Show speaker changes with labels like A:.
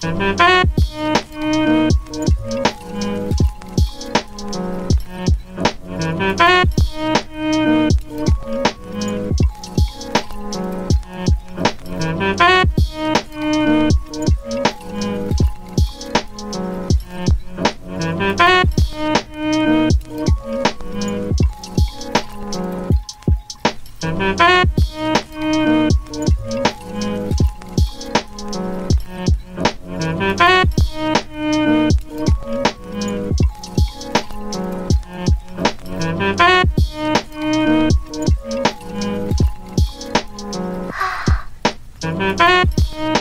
A: Bye. Música